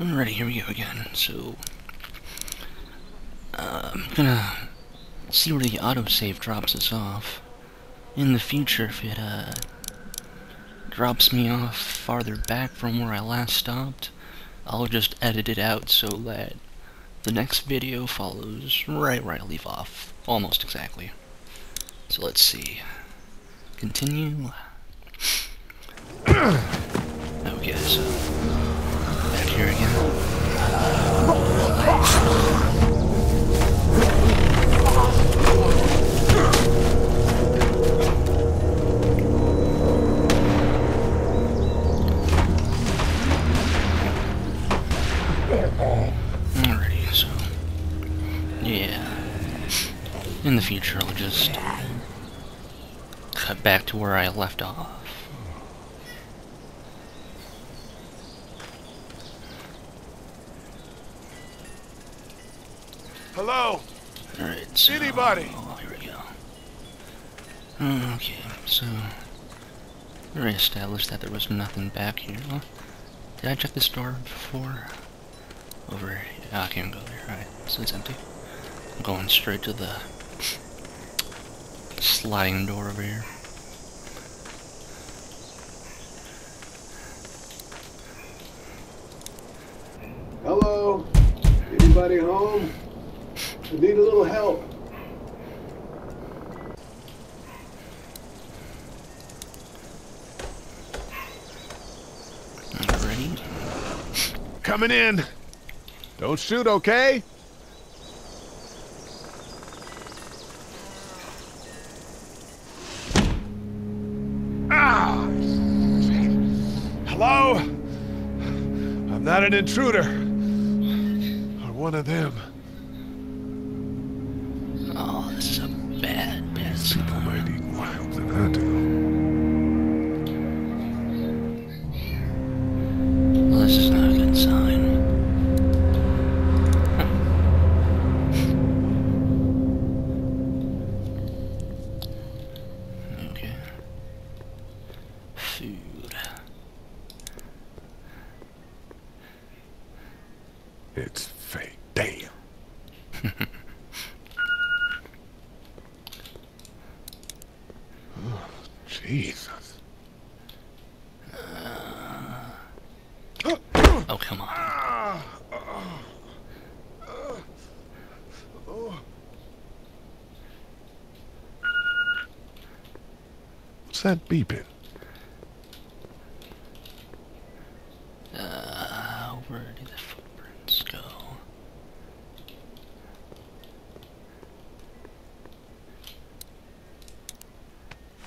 Alrighty, here we go again. So, uh, I'm gonna see where the autosave drops us off. In the future, if it, uh, drops me off farther back from where I last stopped, I'll just edit it out so that the next video follows right where I leave off. Almost exactly. So let's see. Continue. Okay, so here again. Alrighty, so yeah. In the future, I'll just cut back to where I left off. Hello? Alright, so... Anybody? Oh, here we go. Okay, so... We already established that there was nothing back here. Huh? Did I check this door before? Over here. Ah, I can't go there. Alright, so it's empty. I'm going straight to the... sliding door over here. Hello? Anybody home? I need a little help. Alrighty. Coming in. Don't shoot, okay? Ah! Hello? I'm not an intruder. Or one of them. Oh, come on. What's that beeping? Uh, where the footprints go?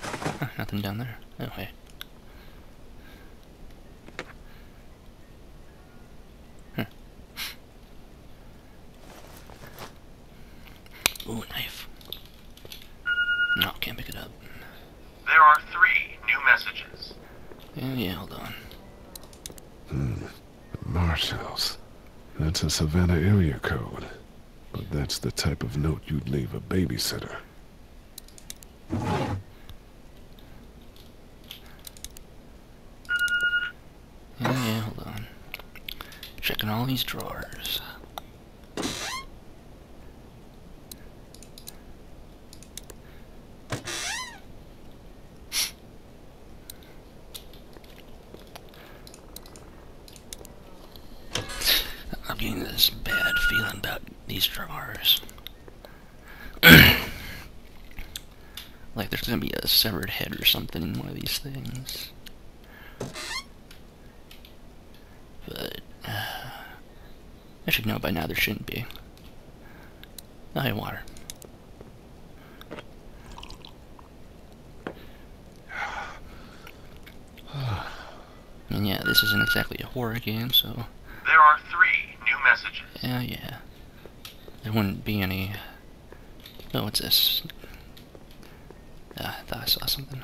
Huh, nothing down there. Oh, hey. Huh. Ooh, knife. No, can't pick it up. There are three new messages. Yeah, yeah, hold on. Marshalls. That's a Savannah area code. But that's the type of note you'd leave a babysitter. Yeah, hold on. Checking all these drawers. I'm getting this bad feeling about these drawers. like there's gonna be a severed head or something in one of these things. But uh, I should know by now there shouldn't be. Oh, hey, water. And yeah, this isn't exactly a horror game, so There are three new messages. yeah, yeah. There wouldn't be any. Oh, what's this? Ah, I thought I saw something.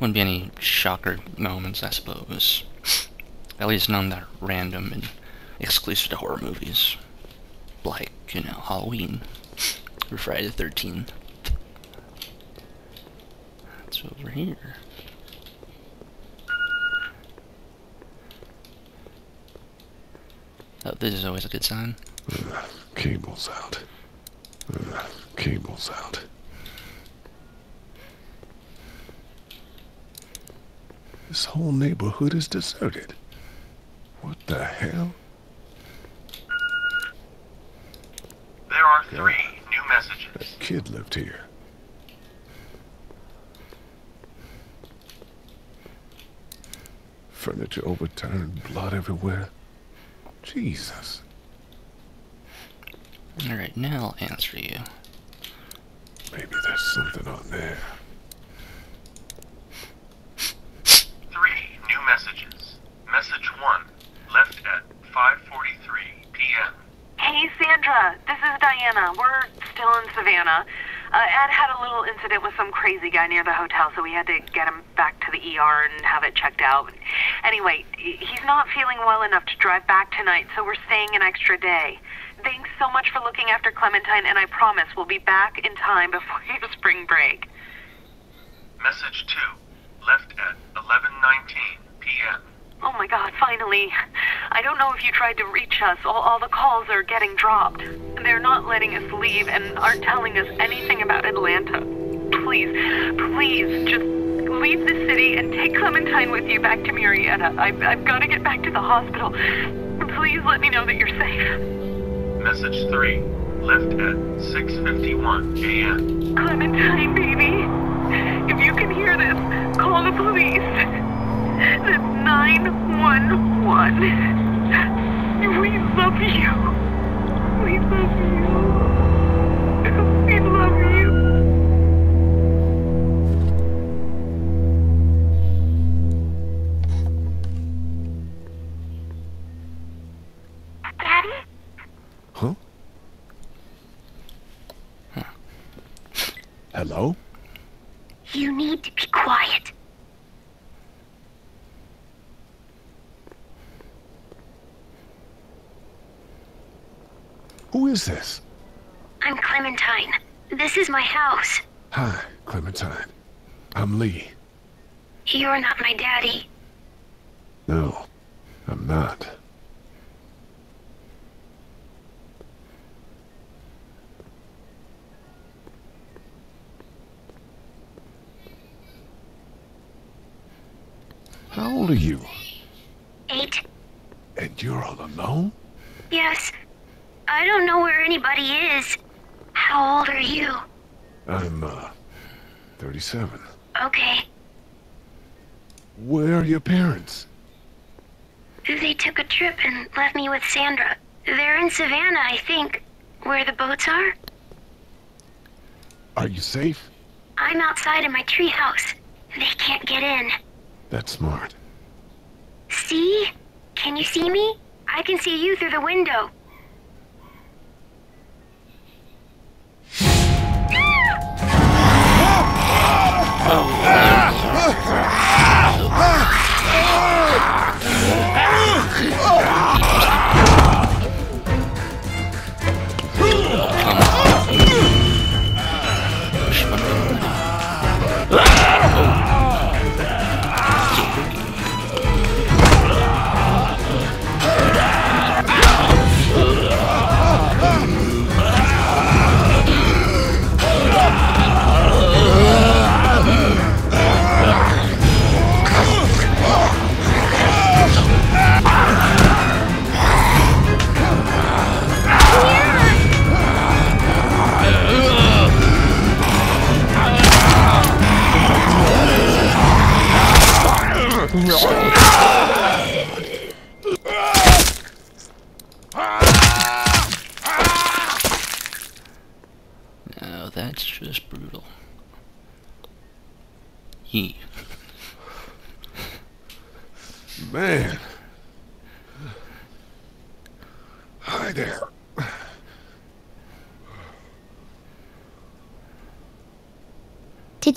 Wouldn't be any shocker moments, I suppose. At least none that are random and exclusive to horror movies. Like, you know, Halloween. Or Friday the 13th. It's What's over here? Oh, this is always a good sign. Cable's out. Cable's out. This whole neighborhood is deserted. What the hell? There are three new messages. That kid lived here. Furniture overturned, blood everywhere. Jesus. Alright, now I'll answer you. Maybe there's something on there. Three new messages. Message one, left at 5:43 p.m. Hey, Sandra. This is Diana. We're still in Savannah. Uh, Ed had a little incident with some crazy guy near the hotel, so we had to get him back to the ER and have it checked out. Anyway, he's not feeling well enough to drive back tonight, so we're staying an extra day. Thanks so much for looking after Clementine, and I promise we'll be back in time before your spring break. Message two, left at 11:19 p.m. Oh my god, finally. I don't know if you tried to reach us. All, all the calls are getting dropped. They're not letting us leave and aren't telling us anything about Atlanta. Please, please, just leave the city and take Clementine with you back to Murrieta. I've, I've got to get back to the hospital. Please let me know that you're safe. Message three, left at 6:51 a.m. Clementine, baby. If you can hear this, call the police. That's 911. We love you. We love you. We love you. Who is this? I'm Clementine. This is my house. Hi, Clementine. I'm Lee. You're not my daddy. No, I'm not. How old are you? Eight? And you're all alone? Yes. I don't know where anybody is. How old are you? I'm, uh, 37. Okay. Where are your parents? They took a trip and left me with Sandra. They're in Savannah, I think. Where the boats are? Are you safe? I'm outside in my treehouse. They can't get in. That's smart. See? Can you see me? I can see you through the window. Push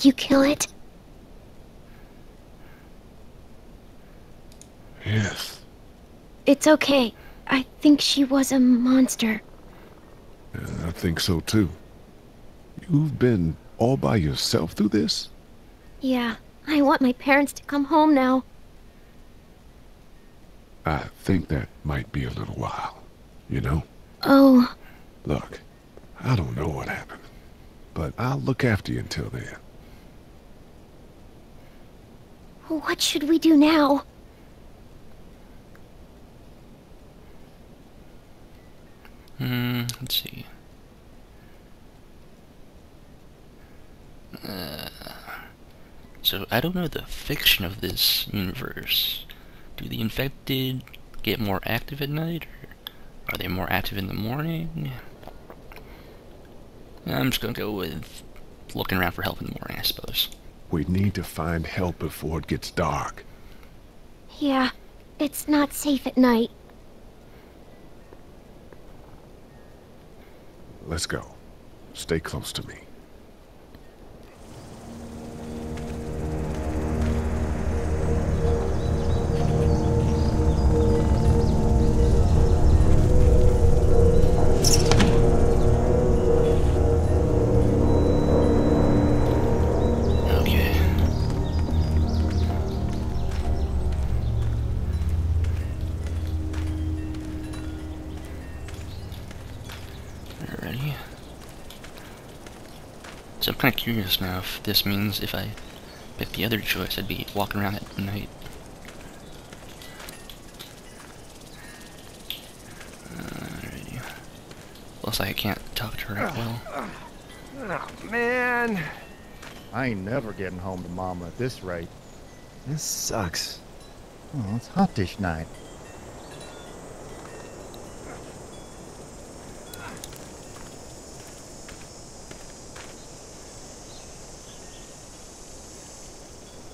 Did you kill it? Yes. It's okay. I think she was a monster. I think so too. You've been all by yourself through this? Yeah, I want my parents to come home now. I think that might be a little while. You know? Oh, Look, I don't know what happened, but I'll look after you until then. What should we do now? Hmm, let's see. Uh, so, I don't know the fiction of this universe. Do the infected get more active at night, or are they more active in the morning? I'm just gonna go with looking around for help in the morning, I suppose. We need to find help before it gets dark. Yeah, it's not safe at night. Let's go. Stay close to me. Curious now if this means if I pick the other choice, I'd be walking around at night. Alrighty. Looks like I can't talk to her that well. Oh, man. I ain't never getting home to Mama at this rate. This sucks. Oh, it's hot dish night.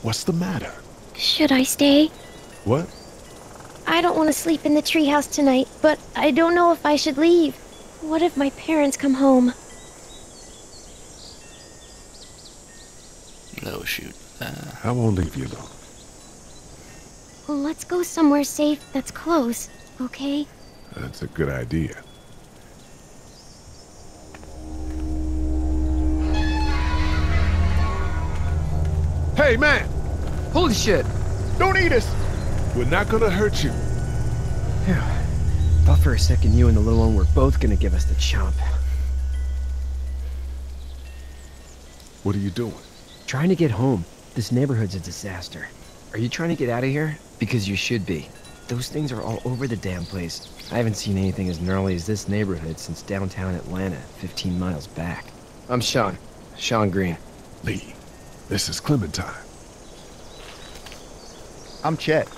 What's the matter? Should I stay? What? I don't want to sleep in the treehouse tonight, but I don't know if I should leave. What if my parents come home? No, shoot. Uh, I won't leave you alone. Let's go somewhere safe that's close, okay? That's a good idea. Hey, man! Holy shit! Don't eat us! We're not gonna hurt you. Thought for a second you and the little one were both gonna give us the chomp. What are you doing? Trying to get home. This neighborhood's a disaster. Are you trying to get out of here? Because you should be. Those things are all over the damn place. I haven't seen anything as gnarly as this neighborhood since downtown Atlanta, 15 miles back. I'm Shawn. Shawn Greene. Lee, this is Clementine. I'm Chet.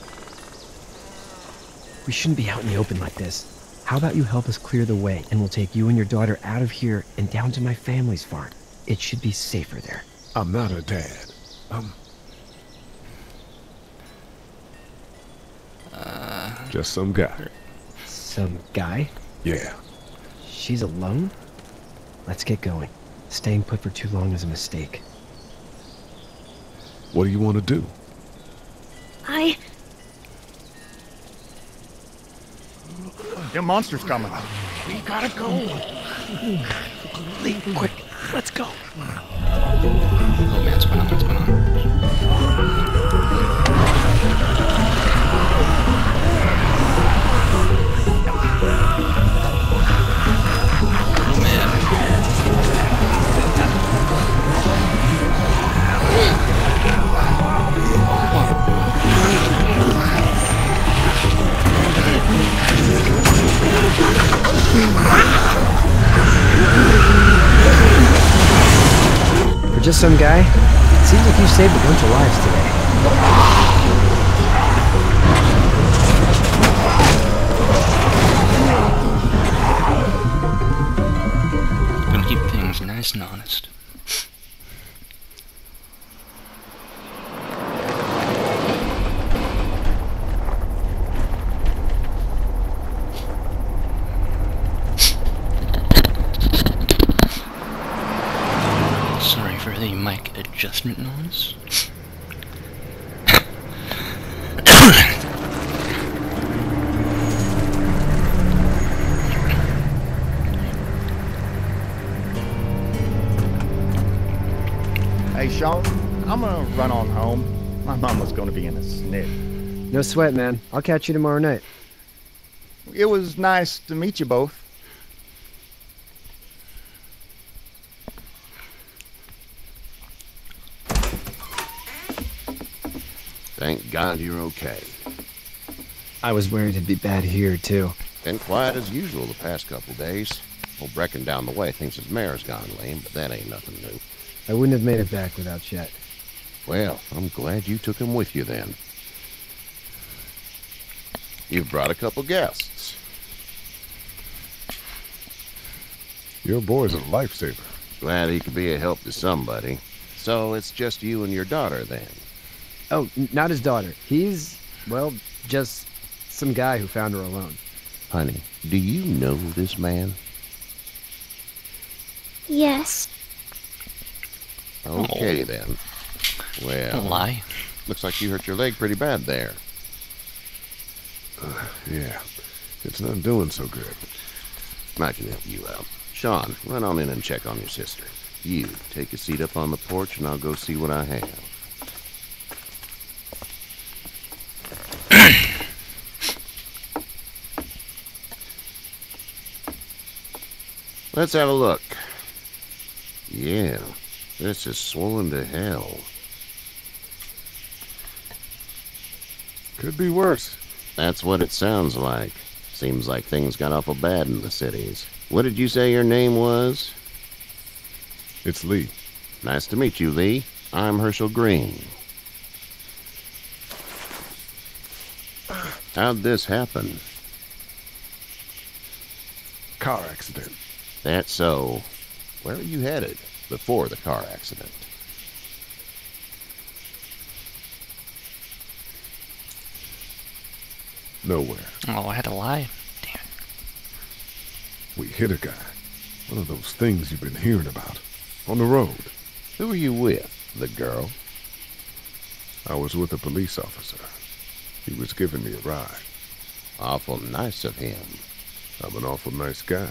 We shouldn't be out in the open like this. How about you help us clear the way, and we'll take you and your daughter out of here and down to my family's farm. It should be safer there. I'm not a dad. I'm just some guy. Some guy? Yeah. She's alone? Let's get going. Staying put for too long is a mistake. What do you want to do? I. Them monster's coming. We gotta go. Lee, quick, let's go. For just some guy, it seems like you saved a bunch of lives today. Mama's gonna be a snit. No sweat, man. I'll catch you tomorrow night. It was nice to meet you both. Thank God you're okay. I was worried it'd be bad here, too. Been quiet as usual the past couple days. Old Brecken down the way thinks his mare's gone lame, but that ain't nothing new. I wouldn't have made it back without Chet. Well, I'm glad you took him with you then. You've brought a couple guests. Your boy's a lifesaver. Glad he could be a help to somebody. So it's just you and your daughter then? Oh, not his daughter. He's, well, just some guy who found her alone. Honey, do you know this man? Yes. Okay then. Don't Well, lie. looks like you hurt your leg pretty bad there. Uh, yeah, it's not doing so good. I can help you out. Shawn, run on in and check on your sister. You, take a seat up on the porch and I'll go see what I have. Let's have a look. Yeah, this is swollen to hell. Could be worse. That's what it sounds like. Seems like things got awful bad in the cities. What did you say your name was? It's Lee. Nice to meet you, Lee. I'm Hershel Greene. How'd this happen? Car accident. That's so. Where are you headed before the car accident? Nowhere. Oh, I had to lie. Damn. We hit a guy. One of those things you've been hearing about. On the road. Who were you with? The girl? I was with a police officer. He was giving me a ride. Awful nice of him. I'm an awful nice guy.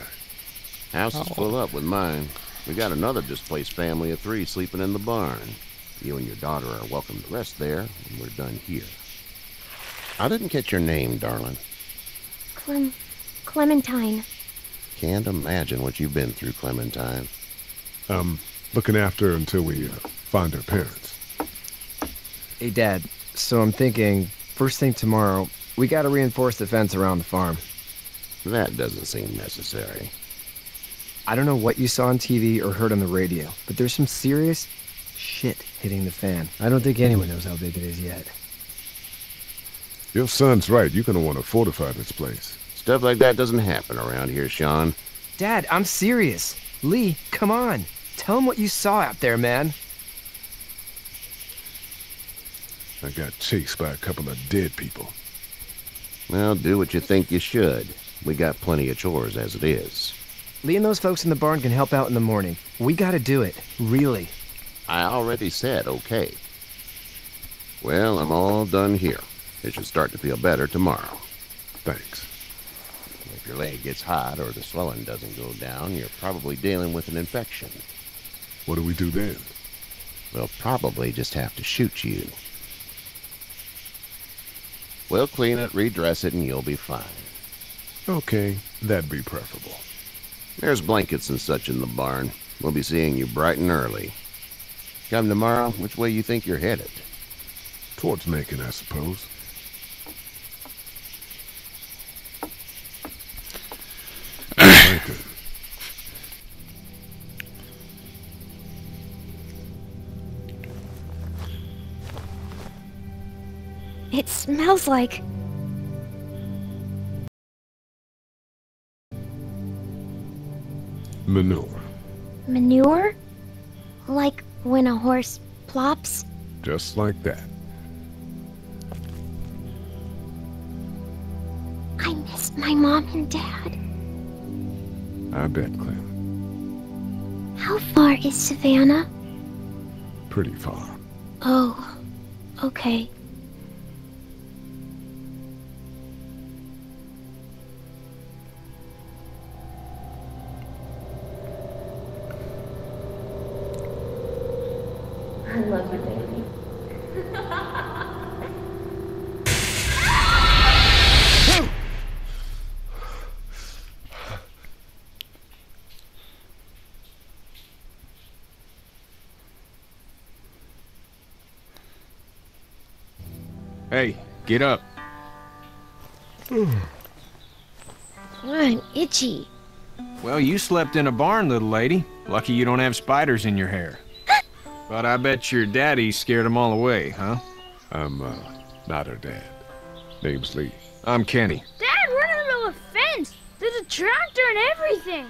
House is Oh. full up with mine. We got another displaced family of three sleeping in the barn. You and your daughter are welcome to rest there when we're done here. I didn't catch your name, darling. Clem. Clementine. Can't imagine what you've been through, Clementine. I'm looking after her until we uh, find her parents. Hey, Dad. So I'm thinking, first thing tomorrow, we gotta reinforce the fence around the farm. That doesn't seem necessary. I don't know what you saw on TV or heard on the radio, but there's some serious shit hitting the fan. I don't think anyone knows how big it is yet. Your son's right. You're gonna want to fortify this place. Stuff like that doesn't happen around here, Shawn. Dad, I'm serious. Lee, come on. Tell him what you saw out there, man. I got chased by a couple of dead people. Well, do what you think you should. We got plenty of chores as it is. Lee and those folks in the barn can help out in the morning. We gotta do it. Really. I already said okay. Well, I'm all done here. It should start to feel better tomorrow. Thanks. If your leg gets hot or the swelling doesn't go down, you're probably dealing with an infection. What do we do then? We'll probably just have to shoot you. We'll clean it, redress it, and you'll be fine. Okay, that'd be preferable. There's blankets and such in the barn. We'll be seeing you bright and early. Come tomorrow, which way you think you're headed? Towards Macon, I suppose. It smells like. Manure. manure? Like when a horse plops? Just like that. I miss my mom and dad. I bet, Clem. How far is Savannah? Pretty far. Oh, okay. Hey, get up. I'm itchy. Well, you slept in a barn, little lady. Lucky you don't have spiders in your hair but I bet your daddy scared them all away, huh? I'm, uh, not her dad. Name's Lee. I'm Kenny. Dad, we're in the middle of a fence. There's a tractor and everything.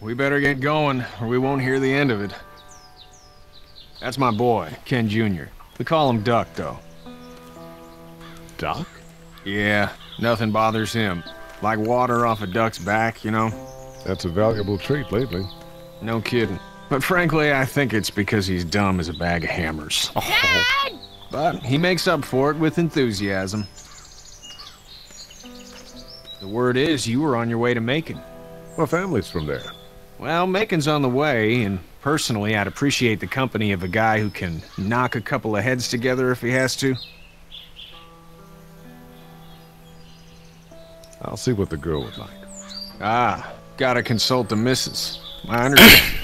We better get going, or we won't hear the end of it. That's my boy, Ken Jr. We call him Duck, though. Duck? Yeah, nothing bothers him. Like water off a duck's back, you know? That's a valuable trait lately. No kidding. But frankly, I think it's because he's dumb as a bag of hammers. Dad! But he makes up for it with enthusiasm. The word is you were on your way to Macon. My family's from there. Well, Macon's on the way, and personally, I'd appreciate the company of a guy who can knock a couple of heads together if he has to. I'll see what the girl would like. Ah, gotta consult the missus. I understand.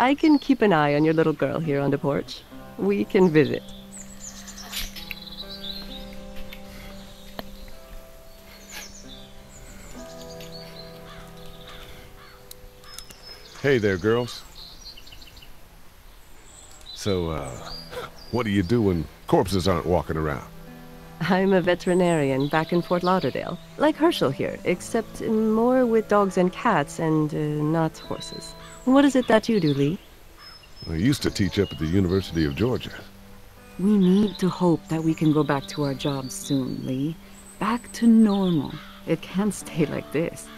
I can keep an eye on your little girl here on the porch. We can visit. Hey there, girls. So, uh, what do you do when corpses aren't walking around? I'm a veterinarian back in Fort Lauderdale, like Hershel here, except more with dogs and cats and uh, not horses. What is it that you do, Lee? I used to teach up at the University of Georgia. We need to hope that we can go back to our jobs soon, Lee. Back to normal. It can't stay like this.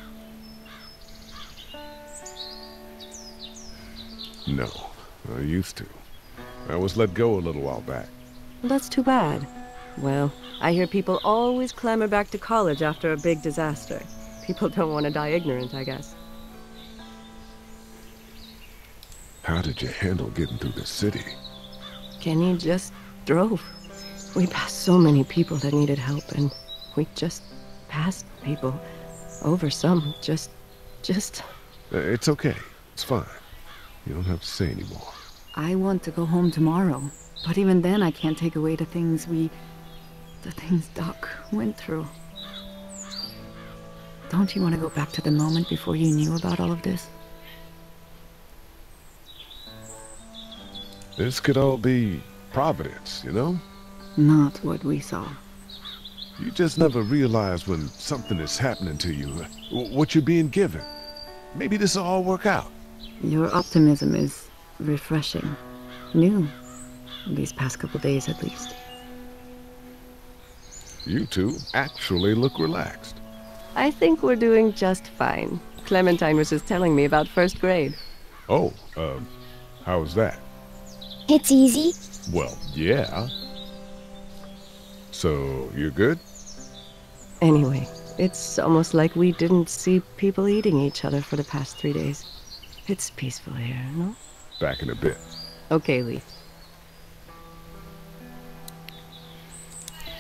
No, I used to. I was let go a little while back. That's too bad. Well, I hear people always clamor back to college after a big disaster. People don't want to die ignorant, I guess. How did you handle getting through the city? Kenny just drove. We passed so many people that needed help, and we just passed people. Over some, just, just... Uh, it's okay. It's fine. You don't have to say anymore. I want to go home tomorrow. But even then, I can't take away the things we... the things Duck went through. Don't you want to go back to the moment before you knew about all of this? This could all be providence, you know? Not what we saw. You just never realize when something is happening to you, uh, what you're being given. Maybe this will all work out. Your optimism is refreshing. New. These past couple days, at least. You two actually look relaxed. I think we're doing just fine. Clementine was just telling me about first grade. Oh, um, how was that? It's easy. Well, yeah. So, you're good? Anyway, it's almost like we didn't see people eating each other for the past three days. It's peaceful here, no? Back in a bit. Okay, Lee.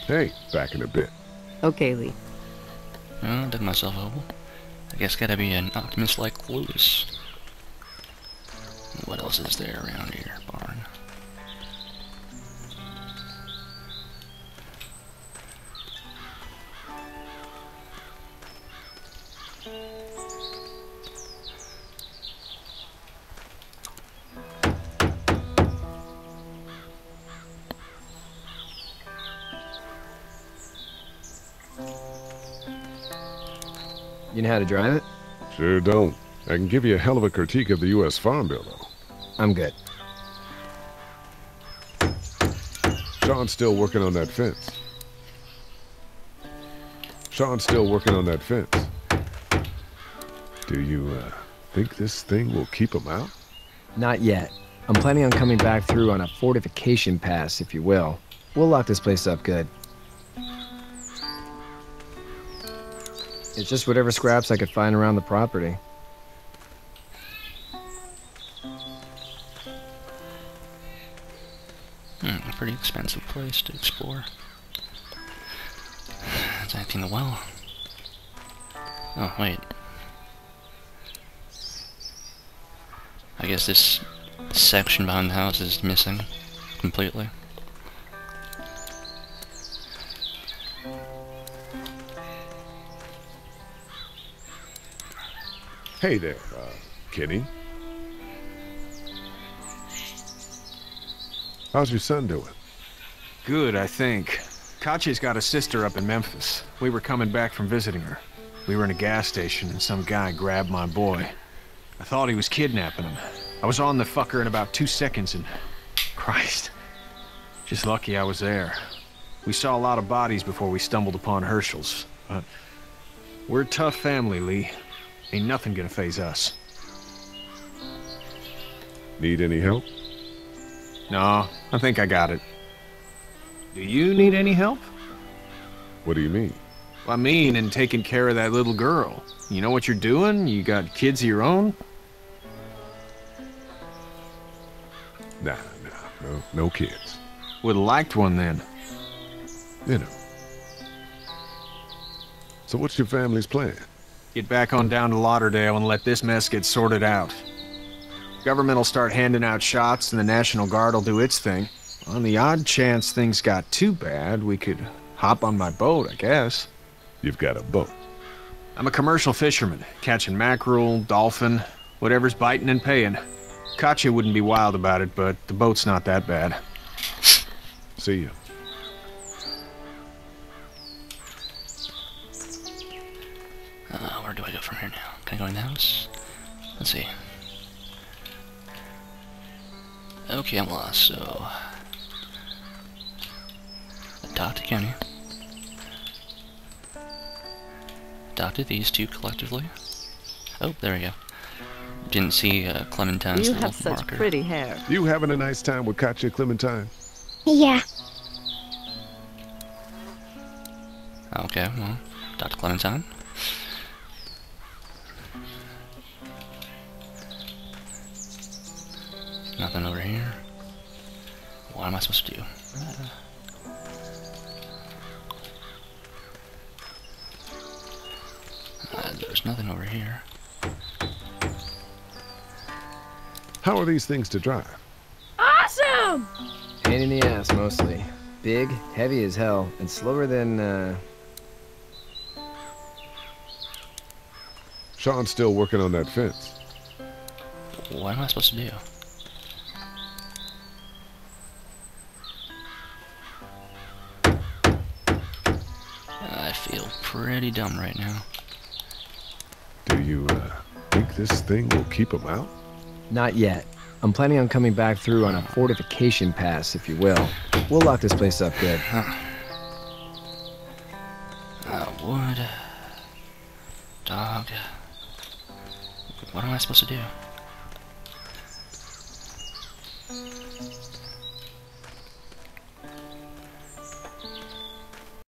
Hey, back in a bit. Okay, Lee. Oh, did myself over. I guess gotta be an optimist like Lewis. What else is there around here? Barn. You know how to drive it? Sure don't. I can give you a hell of a critique of the U.S. Farm Bill, though. I'm good. Shawn's still working on that fence. Shawn's still working on that fence. Do you, uh, think this thing will keep him out? Not yet. I'm planning on coming back through on a fortification pass, if you will. We'll lock this place up good. It's just whatever scraps I could find around the property. Hmm, a pretty expensive place to explore. It's acting a well. Oh, wait. I guess this section behind the house is missing completely. Hey there, uh, Kenny. How's your son doing? Good, I think. Katjaa's got a sister up in Memphis. We were coming back from visiting her. We were in a gas station and some guy grabbed my boy. I thought he was kidnapping him. I was on the fucker in about two seconds and... Christ. Just lucky I was there. We saw a lot of bodies before we stumbled upon Hershel's. But we're a tough family, Lee. Ain't nothing gonna phase us. Need any help? No, I think I got it. Do you need any help? What do you mean? I mean, in taking care of that little girl. You know what you're doing? You got kids of your own? Nah, nah, no, no kids. Would've liked one then. You know. So what's your family's plan? Get back on down to Lauderdale and let this mess get sorted out. Government will start handing out shots and the National Guard will do its thing. On the odd chance things got too bad, we could hop on my boat, I guess. You've got a boat. I'm a commercial fisherman, catching mackerel, dolphin, whatever's biting and paying. Katjaa wouldn't be wild about it, but the boat's not that bad. See you. Where do I go from here now? Can I go in the house? Let's see. Okay, I'm lost, so... Adopted County. Adopted these two collectively. Oh, there we go. Didn't see uh, Clementine's You little have such marker. pretty hair. You having a nice time with Katjaa Clementine? Yeah. Okay, well, Dr. Clementine. Supposed to do? Uh, uh, there's nothing over here. How are these things to drive? Awesome! Pain in the ass, mostly. Big, heavy as hell, and slower than, uh... Shawn's still working on that fence. What am I supposed to do? Pretty dumb right now. Do you, uh, think this thing will keep him out? Not yet. I'm planning on coming back through on a fortification pass, if you will. We'll lock this place up good. Uh, wood. Dog. What am I supposed to do?